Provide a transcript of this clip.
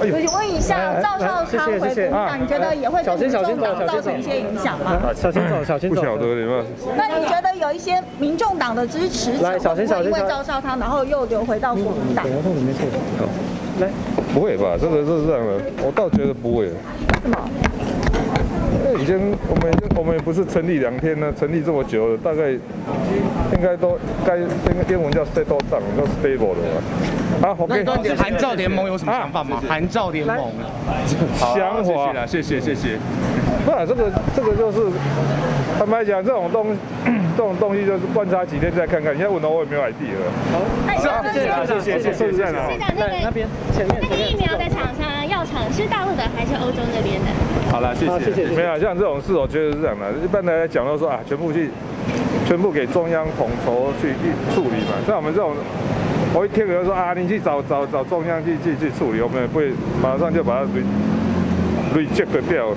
我问一下，赵少康回国民党，你觉得也会对民众党造成一些影响吗？小心走，小心走。不晓得你们。那你觉得有一些民众党的支持者会因为赵少康，然后又流回到国民党？来，不会吧？这个是这样的，我倒觉得不会。为什么？因为以前我们我们也不是成立两天呢，成立这么久了，大概应该都该那个英文叫 settle down，叫 stable 的吧。好，OK。韩赵联盟有什么想法吗？韩赵联盟，想法，谢谢谢谢。不，这个这个就是坦白讲，这种东 这种东西就是观察几天再看看。你在问到我也没有 idea 了。好，谢谢谢谢谢谢。市长，那个那边前面那个疫苗的厂商药厂是大陆的还是欧洲？好了，谢谢谢谢。没有像这种事，我觉得是这样的。一般来讲都说啊，全部去全部给中央统筹去去处理嘛。像我们这种，我一听有人说啊，你去找找找中央去去去处理，我们也不会马上就把它 reject 掉。